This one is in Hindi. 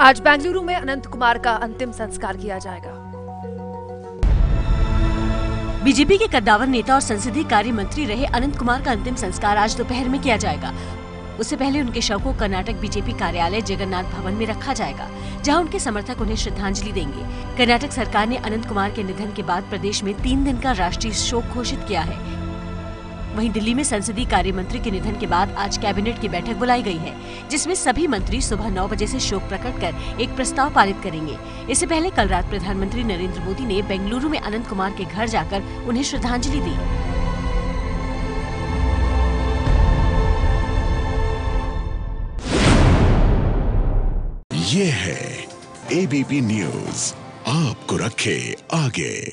आज बेंगलुरु में अनंत कुमार का अंतिम संस्कार किया जाएगा। बीजेपी के कद्दावर नेता और संसदीय कार्य मंत्री रहे अनंत कुमार का अंतिम संस्कार आज दोपहर में किया जाएगा। उससे पहले उनके शव को कर्नाटक बीजेपी कार्यालय जगन्नाथ भवन में रखा जाएगा, जहाँ उनके समर्थक उन्हें श्रद्धांजलि देंगे। कर्नाटक सरकार ने अनंत कुमार के निधन के बाद प्रदेश में तीन दिन का राष्ट्रीय शोक घोषित किया है। वहीं दिल्ली में संसदीय कार्य मंत्री के निधन के बाद आज कैबिनेट की बैठक बुलाई गई है, जिसमें सभी मंत्री सुबह नौ बजे से शोक प्रकट कर एक प्रस्ताव पारित करेंगे। इससे पहले कल रात प्रधानमंत्री नरेंद्र मोदी ने बेंगलुरु में अनंत कुमार के घर जाकर उन्हें श्रद्धांजलि दी। ये है एबीपी न्यूज़ आपको रखे आगे।